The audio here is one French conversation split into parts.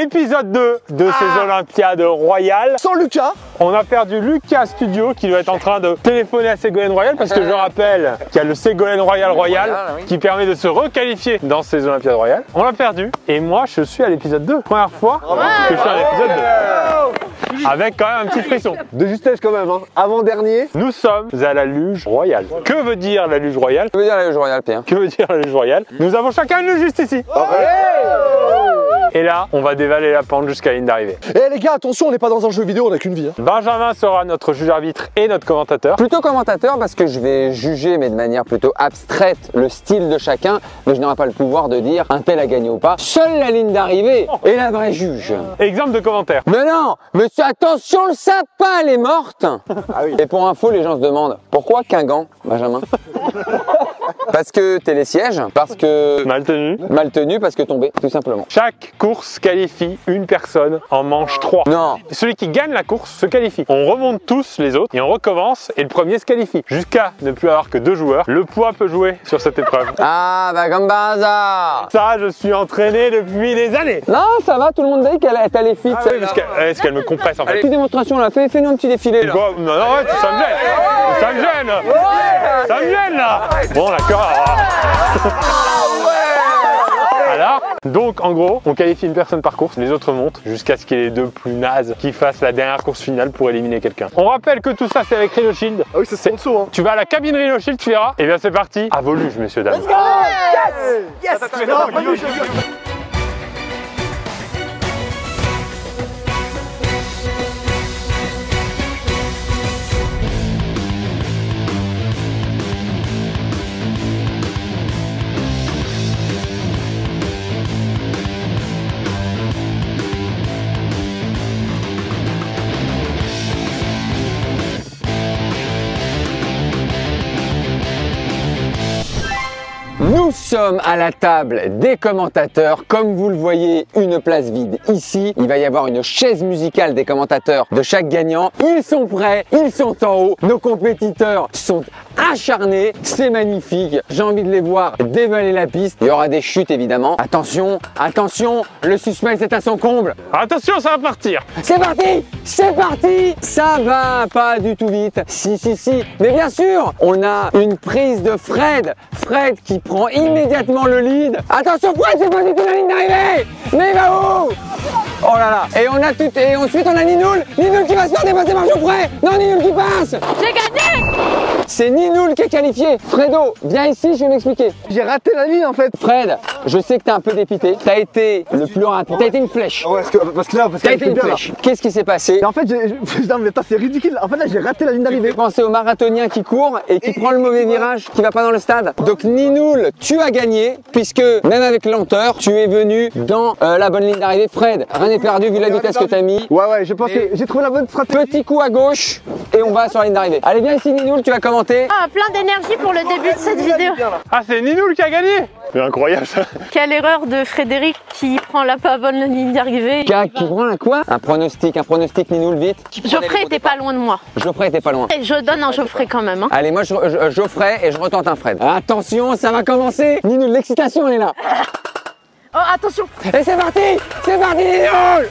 Épisode 2 de ces Olympiades royales. Sans Lucas On a perdu Lucas Studio qui doit être en train de téléphoner à Ségolène Royal parce que je rappelle qu'il y a le Ségolène Royal Royal Royal, oui. qui permet de se requalifier dans ces Olympiades royales. On l'a perdu et moi je suis à l'épisode 2. Première fois que je suis à l'épisode 2. Avec quand même un petit frisson. De justesse quand même, hein. Avant-dernier. Nous sommes à la luge royale. Que veut dire la luge royale? Que veut dire la Loge Royale, Pierre? Que veut dire la luge royale? Nous avons chacun une luge juste ici. Et là, on va dévaler la pente jusqu'à la ligne d'arrivée. Eh les gars, attention, on n'est pas dans un jeu vidéo, on a qu'une vie. hein. Benjamin sera notre juge arbitre et notre commentateur. Plutôt commentateur parce que je vais juger, mais de manière plutôt abstraite, le style de chacun, mais je n'aurai pas le pouvoir de dire un tel a gagné ou pas. Seule la ligne d'arrivée est la vraie juge. Exemple de commentaire. Mais non, monsieur, attention, le sapin, elle est morte. Et pour info, les gens se demandent pourquoi Guingamp, Benjamin? Parce que télésiège, parce que Mal tenu. mal tenu, parce que tombé, tout simplement. Chaque course qualifie une personne en manche 3. Non, Celui qui gagne la course se qualifie. On remonte tous les autres et on recommence et le premier se qualifie. Jusqu'à ne plus avoir que deux joueurs. Le poids peut jouer sur cette épreuve. ah bah comme par hasard. Ça, je suis entraîné depuis des années. Non, ça va, tout le monde dit qu'elle est allée fit. Ah oui, parce qu'elle me compresse en fait. Petite démonstration là, fais- fais-nous un petit défilé là. Non, non, ouais, ça me gêne. Ça me gêne. Ça me gêne là. Bon, d'accord. Alors, donc en gros, on qualifie une personne par course, les autres montent jusqu'à ce qu'il y ait les deux plus nazes qui fassent la dernière course finale pour éliminer quelqu'un. On rappelle que tout ça c'est avec Rhino Shield. Ah oui, c'est sponsor, hein. Tu vas à la cabine Rhino Shield, tu verras. Et bien c'est parti, à vos luges, messieurs dames. Nous sommes à la table des commentateurs. Comme vous le voyez, une place vide ici. Il va y avoir une chaise musicale des commentateurs de chaque gagnant. Ils sont prêts, ils sont en haut. Nos compétiteurs sont acharnés. C'est magnifique. J'ai envie de les voir dévaler la piste. Il y aura des chutes évidemment. Attention, attention, le suspense est à son comble. Attention, ça va partir. C'est parti C'est parti Ça va pas du tout vite. Si, si, si. Mais bien sûr, on a une prise de Fred. Fred qui prend immédiatement le lead. Attention, Fred, c'est pas du tout la ligne d'arrivée Mais il va où? Oh là là Et on a tout... Et ensuite, on a Ninoul. Ninoul qui va se faire dépasser par Geoffrey Non, Ninoul qui passe J'ai gagné C'est Ninoul qui est qualifié. Fredo, viens ici, je vais m'expliquer. J'ai raté la ligne en fait. Fred, je sais que t'es un peu dépité. T'as été le plus rapide. T'as été une flèche. Ouais, parce que, parce que là, parce T'as qu'elle été une bien flèche. Qu'est-ce qui s'est passé? Et en fait, mais attends, c'est ridicule. En fait, là, j'ai raté la ligne d'arrivée. Pensez au marathonien qui court et qui prend le mauvais virage, qui va pas dans le stade. Donc Ninoul, tu as gagné puisque même avec lenteur, tu es venu dans euh, la bonne ligne d'arrivée. Fred, rien n'est perdu vu la vitesse que t'as mis. Ouais, ouais, je pense que j'ai trouvé la bonne stratégie. Petit coup à gauche et on va sur la ligne d'arrivée. Allez viens ici Ninoul, tu vas commenter. Ah, plein d'énergie pour le début de cette vidéo. Ah, c'est Ninoul qui a gagné. C'est incroyable ça. Quelle erreur de Frédéric qui prend la pas bonne ligne d'arrivée. Qui qui prend un quoi? Un pronostic, un pronostic Ninoul vite. Geoffrey était pas loin de moi. Geoffrey était pas loin. Et je donne un Geoffrey quand même. hein. Allez, moi je, je, Geoffrey et je retente un Fred. Attention, ça va commencer. Ninoul, l'excitation elle est là. Oh, attention Et c'est parti C'est parti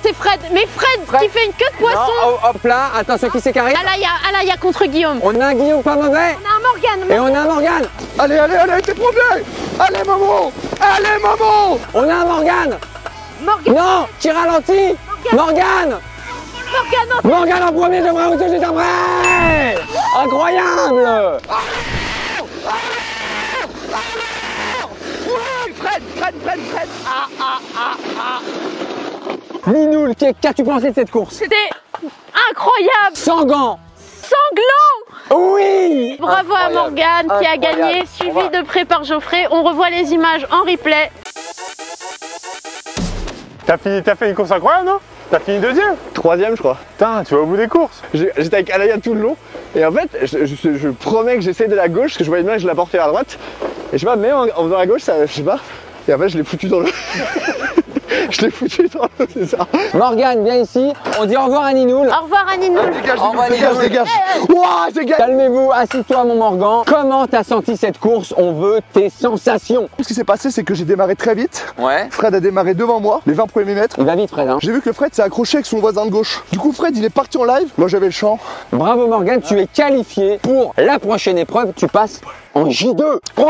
C'est Fred. Mais Fred, Fred. qui fait une queue de Non, poisson. hop, hop là, attention qui c'est qui arrive. Ah là, il y a, ah là, il y a contre Guillaume. On a un Guillaume pas mauvais On a un Morgane. et on a un Morgane. Allez, allez, allez, t'es premier. Allez, maman. Allez, maman. On a un Morgane. Morgane. Non, qui ralentit. Morgane. Morgane. oh, Morgane en premier, ferai au-dessus, juste après. Incroyable. Fred, Fred, Fred. Ninoul, qu'est- qu'as-tu pensé de cette course C'était incroyable. Sans gants. Sanglant. Oui. Bravo à Incroyable. Morgane qui a gagné, suivi de près par Geoffrey. On revoit les images en replay. T'as fini, t'as fait une course incroyable, non? T'as fini deuxième Troisième, je crois. Putain, tu vas au bout des courses. J'étais avec Alaya tout le long. Et en fait, je, je- je promets que j'essaie de la gauche, parce que je voyais bien que je la portais à droite. Et je sais pas, mais en, en faisant la gauche, ça, je sais pas. Et en fait, je l'ai foutu dans le. Je l'ai foutu dans l'eau, c'est ça. Morgane, viens ici. On dit au revoir à Ninoul. Au revoir. Dégage, Au revoir, les dégage, gars. dégage. Ouah, dégage. Calmez-vous, assis-toi mon Morgan. Comment t'as senti cette course On veut tes sensations. Ce qui s'est passé, c'est que j'ai démarré très vite. Ouais. Fred a démarré devant moi, les 20 premiers mètres. Il va vite Fred. Hein. J'ai vu que Fred s'est accroché avec son voisin de gauche. Du coup, Fred, il est parti en live. Moi, j'avais le champ. Bravo Morgane, tu es qualifié pour la prochaine épreuve. Tu passes en J2 Oh,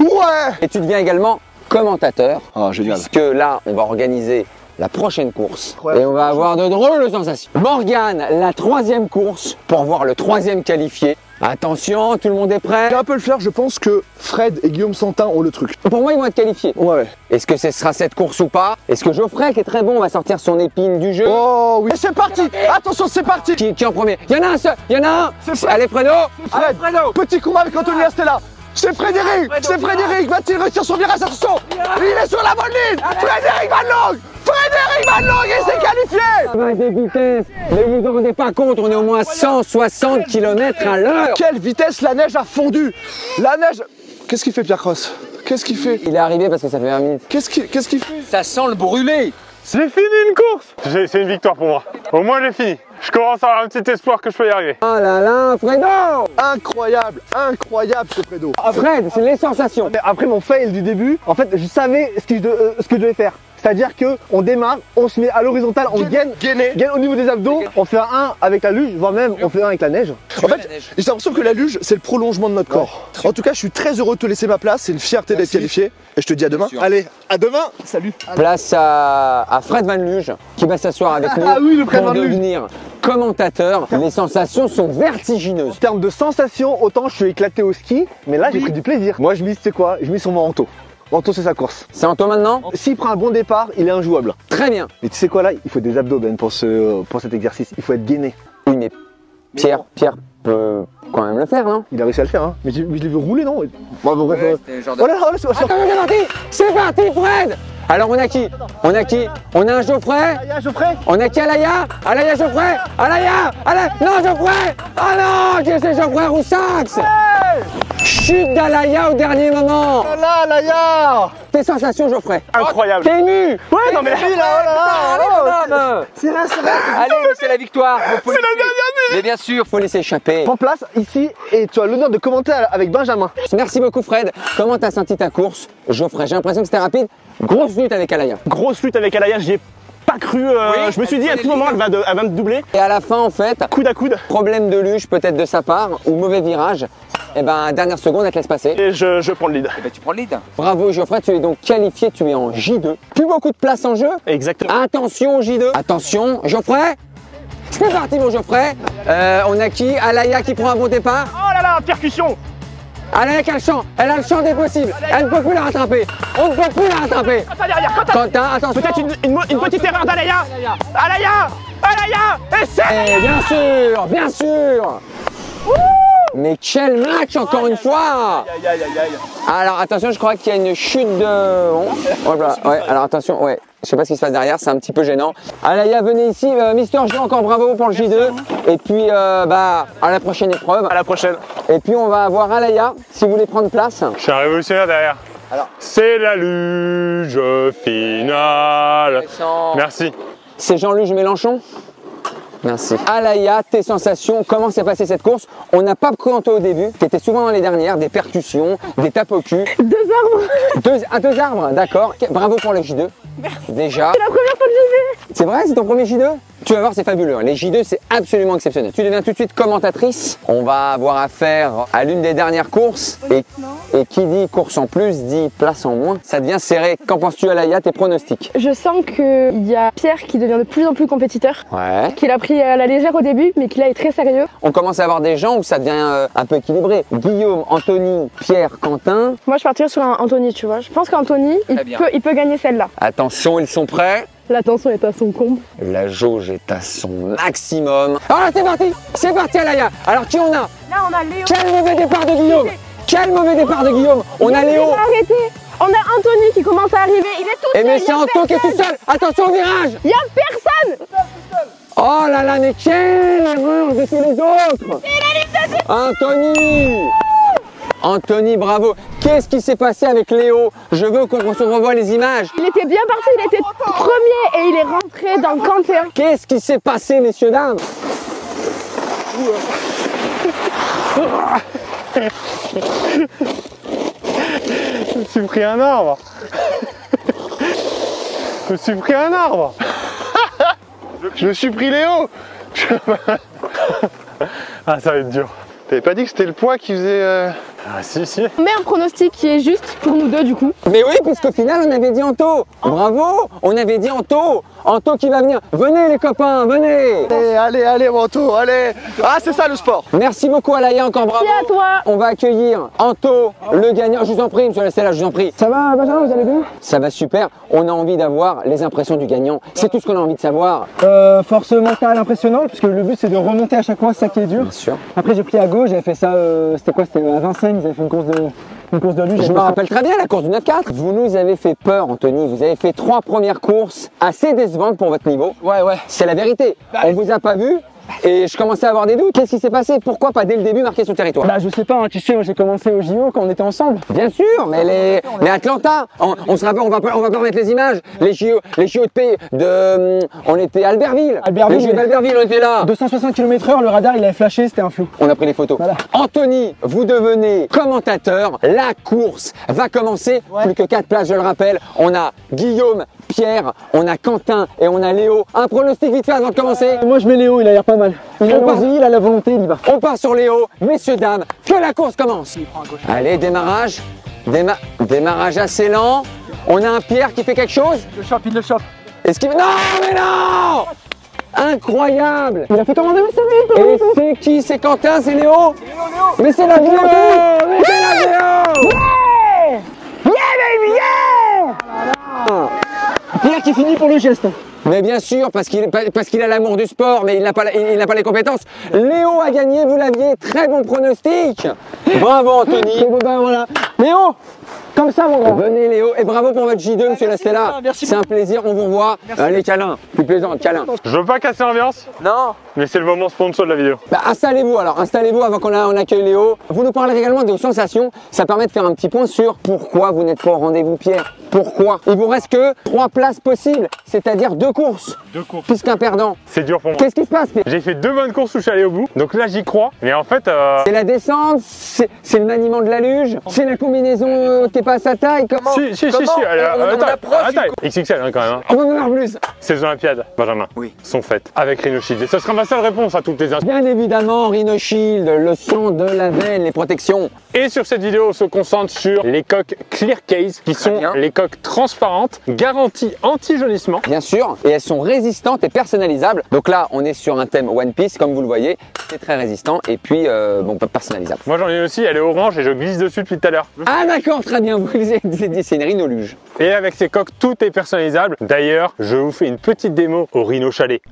ouais. et tu deviens également commentateur. Ah, génial. Puisque là, on va organiser la prochaine course Ouais. et on va avoir de drôles sensations. Morgane, la troisième course pour voir le troisième qualifié. Attention, tout le monde est prêt J'ai un peu le flair, je pense que Fred et Guillaume Santin ont le truc. Pour moi, ils vont être qualifiés. Ouais, ouais. Est-ce que ce sera cette course ou pas? Est-ce que Geoffrey, qui est très bon, va sortir son épine du jeu? Oh oui. Et c'est parti. Attention, c'est parti. qui, qui en premier? Il y en a un seul Il y en a un C'est Fred. Allez Fredo Fred. Petit combat avec Anthony Astella. C'est Frédéric C'est Frédéric Va-t-il réussir son virage Attention Il est sur la bonne ligne. Frédéric Van Log Frédéric Van Log et c'est qualifié. Va des vitesses Mais vous vous rendez pas compte, on est au moins 160 km à l'heure. Quelle vitesse la neige a fondu. La neige Qu'est-ce qu'il fait Pierre Cross? Qu'est-ce qu'il fait? Il est arrivé parce que ça fait 20 minutes. Qu'est-ce qu'il qu'est-ce qu'il fait? Ça sent le brûlé J'ai fini une course. C'est une victoire pour moi. Au moins, j'ai fini. Je commence à avoir un petit espoir que je peux y arriver. Oh là là, Fredo Incroyable Incroyable ce Fredo Fred, c'est les sensations Mais après mon fail du début, en fait, je savais ce que je, de- euh, ce que je devais faire. C'est-à-dire que on démarre, on se met à l'horizontale, on gaine, gaine au niveau des abdos, on fait un 1 avec la luge, voire même on fait un avec la neige. En fait, j'ai l'impression que la luge, c'est le prolongement de notre corps. En tout cas, je suis très heureux de te laisser ma place. C'est une fierté d'être qualifié. Et je te dis à demain. Allez, à demain. Salut. Place à, à Fred Van Luge qui va s'asseoir avec nous Ah oui, le Fred pour Van Luge. devenir commentateur. Les sensations sont vertigineuses. En termes de sensations, autant je suis éclaté au ski, mais là j'ai pris du plaisir. Moi je mise, c'est quoi Je mise sur mon Anto. Anto c'est sa course. C'est en toi maintenant S'il prend un bon départ, il est injouable. Très bien. Mais tu sais quoi là Il faut des abdos Ben pour, ce, pour cet exercice. Il faut être gainé. Oui, mais Pierre, Pierre peut quand même le faire, non Il a réussi à le faire, hein. Mais, j'ai- mais je l'ai vu rouler, non? Bon, bon, bref, euh, genre Oh là là, oh là, c'est- parti C'est parti, Fred. Alors, on a qui? On a qui? On a un Geoffrey? Alaya, Geoffrey? On a qui Alaya? Alaya Geoffrey? Alaya Alaya Non, Geoffrey! Ah non Qui c'est Geoffrey Roussax Chute d'Alaya au dernier moment. Oh là, Alaya. Tes sensations, Geoffrey. Incroyable. T'es ému Ouais, non mais là, oh là là, oh, C'est vrai, c'est vrai Allez, c'est la victoire. C'est la dernière Mais bien sûr, faut laisser échapper. Prends place ici et tu as l'honneur de commenter avec Benjamin. Merci beaucoup, Fred. Comment t'as senti ta course Geoffrey, j'ai l'impression que c'était rapide. Grosse lutte avec Alaya. Grosse lutte avec Alaya, j'y ai pas cru. euh, Oui, je me suis dit à tout moment elle va, de- elle va me doubler. Et à la fin, en fait, Coude à coude. problème de luge peut-être de sa part ou mauvais virage, et ben dernière seconde elle te laisse passer. Et je, je prends le lead. tu prends le lead. Bravo Geoffrey, tu es donc qualifié, tu es en J2. Plus beaucoup de place en jeu. Exactement. Attention au J2. Attention, Geoffrey. C'est parti mon Geoffrey. Euh, on a qui? Alaya qui prend un bon départ. Oh là là, percussion Qui a le champ. Elle a le champ des possibles. Elle ne peut plus la rattraper. On ne peut plus la rattraper. Quentin attention. Peut-être une, une mo- une petite erreur d'Alaya Alaya Alaya Et c'est Et bien sûr, bien sûr. Mais quel match encore une fois Aïe aïe aïe aïe. Alors attention, je crois qu'il y a une chute de. Oh ouais, alors attention, ouais. Je sais pas ce qui se passe derrière, c'est un petit peu gênant. Alaya, venez ici, euh, Mister J, encore bravo pour le J2. Et puis, euh, bah, à la prochaine épreuve. À la prochaine. Et puis, on va avoir Alaya, si vous voulez prendre place. Je suis un révolutionnaire derrière. Alors. C'est la luge finale. Merci. C'est Jean-Luc Mélenchon? Merci. Alaya, tes sensations, comment s'est passée cette course? On n'a pas présenté au début, tu étais souvent dans les dernières, des percussions, des tapes au cul. Deux arbres. Deux, à deux arbres, d'accord. Bravo pour le J2. Déjà. C'est la première fois que je vais. C'est vrai, c'est ton premier J2 Tu vas voir, c'est fabuleux. hein. Les J2, c'est absolument exceptionnel. Tu deviens tout de suite commentatrice. On va avoir affaire à l'une des dernières courses. Et, et qui dit course en plus dit place en moins. Ça devient serré. Qu'en penses-tu, Alaya Tes pronostics? Je sens qu'il y a Pierre qui devient de plus en plus compétiteur. Ouais. Qu'il a pris à la légère au début, mais qui là est très sérieux. On commence à avoir des gens où ça devient euh, un peu équilibré. Guillaume, Anthony, Pierre, Quentin. Moi, je partirais sur un Anthony, tu vois. Je pense qu'Anthony, peut, il peut gagner celle-là. Attention, ils sont prêts. La tension est à son comble. La jauge est à son maximum. Alors c'est parti C'est parti, Alaya Alors qui on a Là, on a Léo. Quel mauvais départ de Guillaume Quel mauvais départ de Guillaume On a Léo Arrêtez. On a Anthony qui commence à arriver. Il est tout Et seul. mais il y c'est Anto qui est tout seul Attention au virage Il y a personne. Oh là là, mais quelle erreur de tous les autres Anthony Anthony, bravo. Qu'est-ce qui s'est passé avec Léo? Je veux qu'on se revoie les images. Il était bien parti, il était premier et il est rentré dans Quentin. Qu'est-ce qui s'est passé, messieurs, dames? Je me suis pris un arbre. Je me suis pris un arbre. Je me suis pris Léo. Ah, ça va être dur. T'avais pas dit que c'était le poids qui faisait. euh, Ah, si, si. On met un pronostic qui est juste pour nous deux du coup. Mais oui, puisqu'au final, on avait dit Anto. Bravo On avait dit Anto. Anto qui va venir. Venez, les copains, venez Allez, allez, allez, manteau, allez Ah, c'est ça le sport Merci beaucoup, Alaya, encore bravo. Merci à toi. On va accueillir Anto, le gagnant. Je vous en prie, monsieur Lestella, je vous en prie. Ça va, Benjamin, vous allez bien? Ça va super. On a envie d'avoir les impressions du gagnant. C'est tout ce qu'on a envie de savoir. euh, Force mentale impressionnante, parce que le but c'est de remonter à chaque fois, c'est ça qui est dur. Bien sûr. Après j'ai pris à gauche, j'avais fait ça, euh, c'était quoi C'était à Vincennes, ils avaient fait une course de, une course de luge. Je me rappelle très bien la course du 9-4. Vous nous avez fait peur, Anthony. Vous avez fait trois premières courses assez décevantes pour votre niveau. Ouais, ouais. C'est la vérité. On vous a pas vu et je commençais à avoir des doutes. Qu'est-ce qui s'est passé? Pourquoi pas dès le début marquer son territoire? Bah je sais pas, hein, tu sais, moi j'ai commencé au JO quand on était ensemble. Bien sûr, mais les, mais Atlanta, on, on se rappelle, on va pas, on va pas remettre les images. Les JO, les JO de pays de, hum, on était à Albertville. Albertville, Les JO d'Albertville, on était là. 260 km heure, le radar il avait flashé, c'était un flou. On a pris les photos. Voilà. Anthony, vous devenez commentateur. La course va commencer. Plus que quatre places, je le rappelle. On a Guillaume, Pierre, on a Quentin et on a Léo. Un pronostic vite fait avant de commencer. Euh, moi je mets Léo, il a l'air pas mal. Il a On part- il a la volonté, il y va. On part sur Léo. Messieurs, dames, que la course commence. Allez, démarrage. Déma- démarrage assez lent. On a un Pierre qui fait quelque chose. Le chope, il le chope. Est-ce qu'il... Non, mais non Incroyable Il a fait commander, mais c'est lui Et c'est qui C'est Quentin C'est Léo Mais c'est la vidéo Mais c'est la vidéo Pierre qui finit pour le geste. Mais bien sûr, parce qu'il parce qu'il a l'amour du sport, mais il n'a pas, il n'a pas les compétences. Léo a gagné, vous l'aviez, très bon pronostic. Bravo Anthony. Ben voilà. Léo Comme ça mon grand. Venez Léo, et bravo pour votre J2, monsieur Lastella. C'est un plaisir, on vous revoit. Allez, câlin, plus plaisant, câlin. Je veux pas casser l'ambiance, Non mais c'est le moment sponsor de la vidéo. Bah, installez-vous alors, installez-vous avant qu'on a- on accueille Léo. Vous nous parlerez également de vos sensations. Ça permet de faire un petit point sur pourquoi vous n'êtes pas au rendez-vous, Pierre. Pourquoi? Il vous reste que trois places possibles, c'est-à-dire deux courses, Deux courses. puisqu'un perdant. C'est dur pour moi. Qu'est-ce qui se passe J'ai fait deux bonnes courses où je suis allé au bout, donc là j'y crois. Mais en fait, euh, C'est la descente, c'est le maniement de la luge, c'est la combinaison euh, qui est pas à sa taille. Comment si, si, si, si, allez, euh, attends, attends, XXL hein, quand même. hein. On va en avoir plus. Ces Olympiades, Benjamin, sont faites avec Rhino Shield. Et ce sera ma seule réponse à toutes les instants. Bien évidemment, Rhino Shield, le son de la veine, les protections. Et sur cette vidéo, on se concentre sur les coques Clear Case, qui sont bien. les coques transparentes, garanties anti-jaunissement. Bien sûr, et elles sont résistantes et personnalisables. Donc là, on est sur un thème One Piece, comme vous le voyez, c'est très résistant et puis euh, bon, pas personnalisable. Moi j'en ai une aussi, elle est orange et je glisse dessus depuis tout à l'heure. Ah d'accord, très bien, vous dit c'est une rhinoluge. Et avec ces coques, tout est personnalisable. D'ailleurs, je vous fais une petite démo au Rhino Chalet.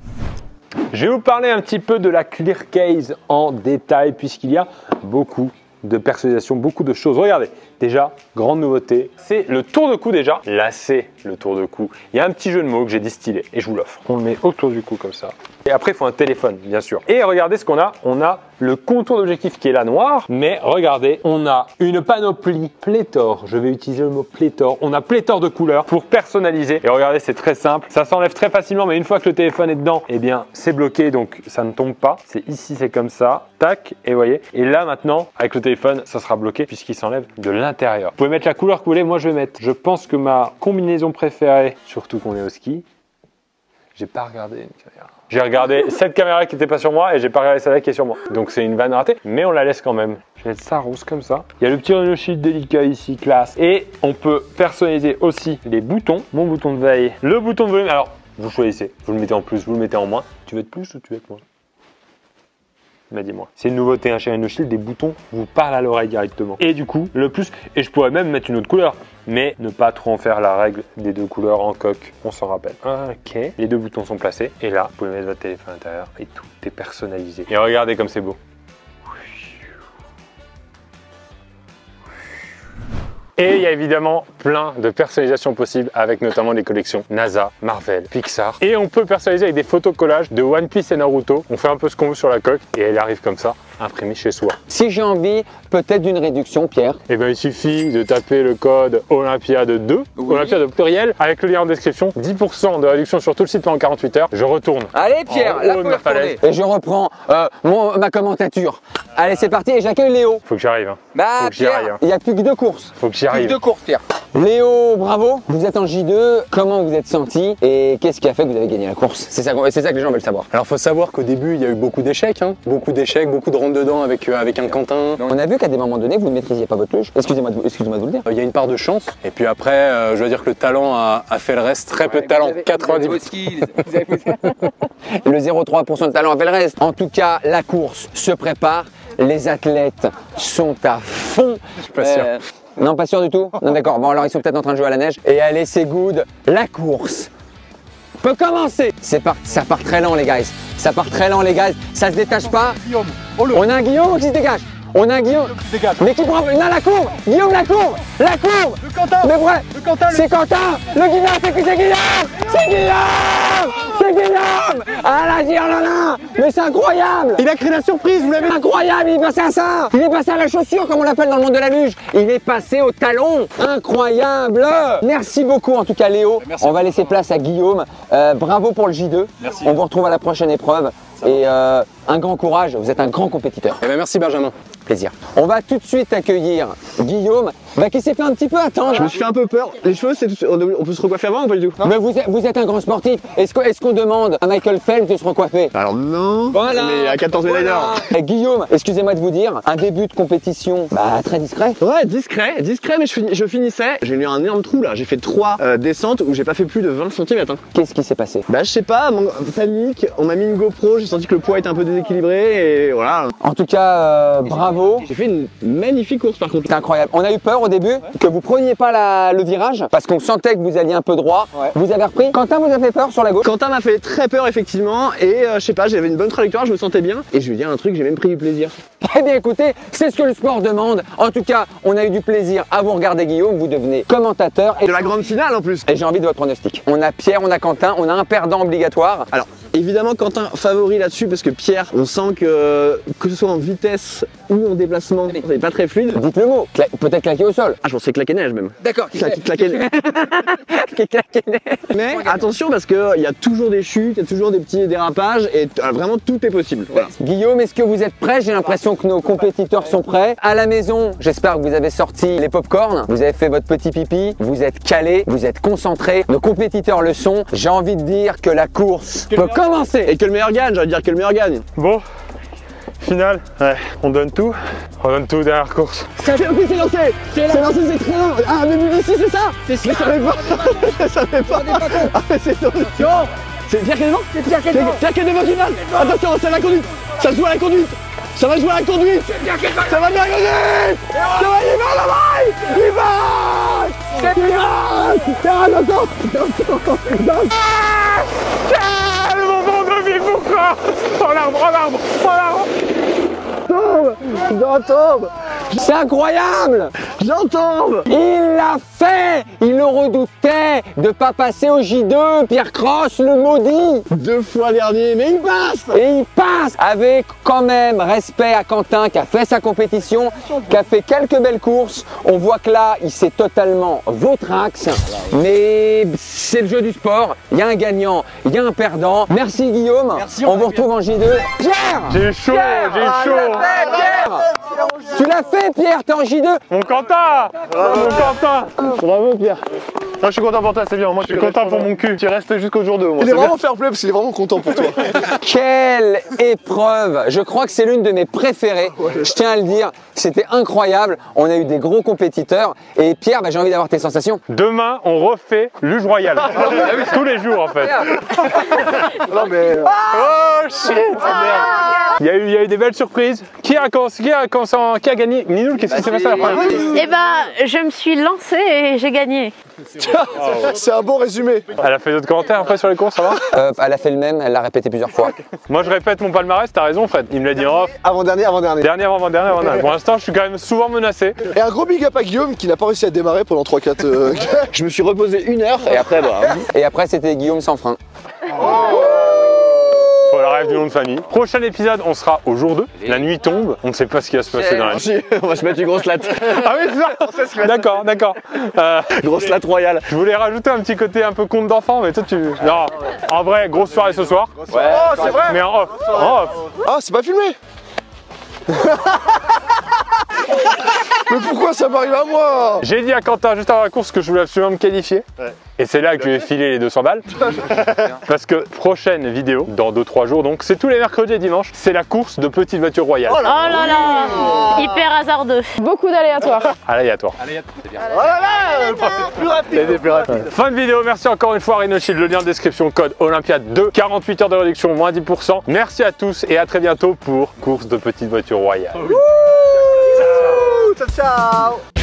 Je vais vous parler un petit peu de la Clear Case en détail, puisqu'il y a beaucoup de personnalisation, beaucoup de choses. Regardez, déjà, grande nouveauté, c'est le tour de cou déjà. Là, c'est le tour de cou. Il y a un petit jeu de mots que j'ai distillé et je vous l'offre. On le met autour du cou comme ça. Et après, il faut un téléphone, bien sûr. Et regardez ce qu'on a. On a le contour d'objectif qui est là noir, mais regardez, on a une panoplie pléthore. Je vais utiliser le mot pléthore. On a pléthore de couleurs pour personnaliser. Et regardez, c'est très simple. Ça s'enlève très facilement, mais une fois que le téléphone est dedans, eh bien, c'est bloqué, donc ça ne tombe pas. C'est ici, c'est comme ça. Tac, et voyez. Et là, maintenant, avec le téléphone, ça sera bloqué puisqu'il s'enlève de l'intérieur. Vous pouvez mettre la couleur que vous voulez. Moi, je vais mettre, je pense que ma combinaison préférée, surtout qu'on est au ski, j'ai pas regardé une caméra. J'ai regardé cette caméra qui était pas sur moi et j'ai pas regardé celle-là qui est sur moi. Donc c'est une vanne ratée, mais on la laisse quand même. Je vais mettre ça rose comme ça. Il y a le petit Rhino Shield délicat ici, classe. Et on peut personnaliser aussi les boutons. Mon bouton de veille, le bouton de volume. Alors, vous choisissez. Vous le mettez en plus, vous le mettez en moins. Tu veux être plus ou tu veux être moins? Mais dis-moi. C'est une nouveauté hein, chez Rhino Shield, des boutons vous parlent à l'oreille directement. Et du coup, le plus, et je pourrais même mettre une autre couleur, mais ne pas trop en faire la règle des deux couleurs en coque, on s'en rappelle. Ok, les deux boutons sont placés, et là, vous pouvez mettre votre téléphone à l'intérieur, et tout est personnalisé. Et regardez comme c'est beau. Et il y a évidemment plein de personnalisations possibles avec notamment les collections NASA, Marvel, Pixar. Et on peut personnaliser avec des photos collages de One Piece et Naruto. On fait un peu ce qu'on veut sur la coque et elle arrive comme ça. Imprimé chez soi. Si j'ai envie, peut-être d'une réduction, Pierre. Et ben il suffit de taper le code Olympiade 2, Oui. Olympiade au pluriel, avec le lien en description, 10% de réduction sur tout le site pendant 48 heures. Je retourne. Allez Pierre, En là haut faut de y ma retourner. falaise. Et je reprends euh, mon, ma commentature. Allez c'est parti et j'accueille Léo. Faut que j'arrive. Hein. Bah Faut que Pierre, hein. il n'y a plus que deux courses. Faut que j'y Plus que deux courses Pierre. Léo, bravo. Vous êtes en J2. Comment vous êtes senti et qu'est-ce qui a fait que vous avez gagné la course? C'est ça, c'est ça que les gens veulent savoir. Alors faut savoir qu'au début il y a eu beaucoup d'échecs, hein. beaucoup d'échecs, beaucoup de rentre dedans avec, euh, avec un Quentin. On a vu qu'à des moments donnés, vous ne maîtrisiez pas votre luge. Excusez-moi de, vous- excusez-moi de vous le dire. Euh, Il y a une part de chance et puis après euh, je dois dire que le talent a, a fait le reste, très peu de talent, 90. Le 0,3% de talent a fait le reste. En tout cas, la course se prépare. Les athlètes sont à fond. Je suis pas sûr. non, pas sûr du tout Non, d'accord. Bon, alors ils sont peut-être en train de jouer à la neige. Et allez, c'est good. La course peut commencer. C'est par- ça part très lent, les guys. Ça part très lent, les guys. Ça se détache pas. On a un Guillaume qui se dégage. On a un Guillaume. Mais qui prend. Non, la courbe. Guillaume, la courbe. La courbe. Mais vrai. C'est Quentin. Le Guillaume, c'est qui c'est Guillaume. C'est Guillaume. C'est Guillaume. Ah la girlana Mais c'est incroyable. Il a créé la surprise, vous l'avez Incroyable, il est passé à ça. Il est passé à la chaussure, comme on l'appelle dans le monde de la luge. Il est passé au talon. Incroyable. Merci beaucoup en tout cas Léo. on va laisser place à Guillaume. Euh, bravo pour le J2. On vous retrouve à la prochaine épreuve. Et euh, un grand courage, vous êtes un grand compétiteur. Eh ben, merci Benjamin. Plaisir. On va tout de suite accueillir Guillaume, bah, qui s'est fait un petit peu attendre. Je me suis fait un peu peur. Les cheveux, c'est tout- on peut se recoiffer avant ou pas du tout? Mais vous êtes, vous êtes un grand sportif. Est-ce qu'on demande à Michael Phelps de se recoiffer? Alors non. Voilà. Mais à 14 médailles d'or. Guillaume, excusez-moi de vous dire, un début de compétition bah, très discret. Ouais, discret, discret, mais je, finis- je finissais. J'ai eu un énorme trou là. J'ai fait trois euh, descentes où j'ai pas fait plus de 20 cm. Hein. Qu'est-ce qui s'est passé? Bah, je sais pas, mon panique. On m'a mis une GoPro. J'ai senti que le poids était un peu déséquilibré et voilà. En tout cas, euh, bravo. J'ai fait une magnifique course par contre. C'est incroyable. On a eu peur au début que vous preniez pas la- le virage parce qu'on sentait que vous alliez un peu droit. Vous avez repris. Quentin vous a fait peur sur la gauche? Quentin m'a fait très peur effectivement et euh, je sais pas, j'avais une bonne trajectoire, je me sentais bien et je vais dire un truc, j'ai même pris du plaisir. Eh bien écoutez, c'est ce que le sport demande. En tout cas, on a eu du plaisir à vous regarder Guillaume. Vous devenez commentateur et, De la grande finale en plus. et j'ai envie de votre pronostic. On a Pierre, on a Quentin, on a un perdant obligatoire. Alors évidemment Quentin favori là-dessus parce que Pierre, on sent que que ce soit en vitesse ou en déplacement, c'est pas très fluide. Dites le mot. Cla- Peut-être claqué au sol. Ah je pensais claquer neige même. D'accord. Claquer, claquer neige. Mais attention parce que il y a toujours des chutes, il y a toujours des petits dérapages et euh, vraiment tout est possible. Voilà. Guillaume, est-ce que vous êtes prêt J'ai l'impression que nos compétiteurs sont prêts. À la maison, j'espère que vous avez sorti les pop-corn, vous avez fait votre petit pipi, vous êtes calés, vous êtes concentrés. Nos compétiteurs le sont. J'ai envie de dire que la course peut commencer. Et que le meilleur gagne, j'allais dire que le meilleur gagne. Bon, finale, ouais, on donne tout. On donne tout dernière course. C'est ok, c'est lancé. C'est lancé, c'est très long. Ah, mais lui aussi, c'est ça. C'est ça Je savais pas Je savais pas. Ah, mais c'est drôle C'est Pierre Clément C'est Pierre Clément Pierre Clément qui gagne. Attention, c'est à la conduite. Ça se joue à la conduite. Ça va jouer à la conduite. Ça va bien conduite Ça va, il va là-bas. Il va. Il va. Ah, attention Attention Ah, le moment de vie, pourquoi Oh l'arbre, oh l'arbre, oh l'arbre Tombe tombe C'est incroyable J'en tombe Il l'a fait Il le redoutait de pas passer au J2, Pierre Cross, le maudit Deux fois dernier, mais il passe Et il passe avec quand même respect à Quentin qui a fait sa compétition, qui a fait quelques belles courses. On voit que là, il s'est totalement vautrax. Mais c'est le jeu du sport. Il y a un gagnant, il y a un perdant. Merci Guillaume. on vous retrouve en J2. Pierre J'ai chaud, j'ai chaud Pierre Tu l'as fait Pierre, t'es en J2 Mon Quentin. Mon Quentin. Bravo Pierre Moi, je suis content pour toi, c'est bien. Moi, Je suis content pour mon cul. Tu restes jusqu'au jour 2. Moi, Il est vraiment fair play parce qu'il est vraiment content pour toi. Quelle épreuve Je crois que c'est l'une de mes préférées. Je tiens à le dire, c'était incroyable. On a eu des gros compétiteurs. Et Pierre, bah, j'ai envie d'avoir tes sensations. Demain, on refait Luge Royale. Tous les jours, en fait. non mais... Oh shit il y, a eu, il y a eu des belles surprises. Qui a, qui a, cons- qui a gagné? Ninoul, qu'est-ce qui s'est passé après Eh ben, je me suis lancée et j'ai gagné. C'est un bon résumé. Elle a fait d'autres commentaires après sur les courses, ça va Euh, elle a fait le même, elle l'a répété plusieurs fois. Moi, je répète mon palmarès, t'as raison, Fred. Il me l'a dit en off. Avant-dernier, avant-dernier. Dernier avant dernier avant dernier. Pour l'instant, je suis quand même souvent menacé. Et un gros big up à Guillaume qui n'a pas réussi à démarrer pendant 3-4. euh, Je me suis reposé une heure et après, bah... Et après, c'était Guillaume sans frein. La rêve du nom de famille. Prochain épisode, on sera au jour 2. La nuit tombe, on ne sait pas ce qui va se passer dans la nuit. On va se mettre une grosse latte. Ah oui, c'est ça D'accord, d'accord. Euh, Grosse latte royale. je voulais rajouter un petit côté un peu conte d'enfant, mais toi tu... Non, en vrai, grosse soirée ce soir. Oh, c'est vrai Mais en off, en off. Ah, c'est pas filmé Mais pourquoi ça m'arrive à moi J'ai dit à Quentin juste avant la course que je voulais absolument me qualifier. Et c'est là que je lui ai filé les 200 balles. Parce que prochaine vidéo, dans 2-3 jours, donc c'est tous les mercredis et dimanches, c'est la course de petite voiture royale. Oh là là Hyper hasardeux. Beaucoup d'aléatoires. Aléatoire. Oh là là Plus rapide Fin de vidéo, merci encore une fois Rhinoshield, le lien en description, code Olympiade 2, 48 heures de réduction, moins 10%. Merci à tous et à très bientôt pour course de petite voiture royale. tchau, tchau!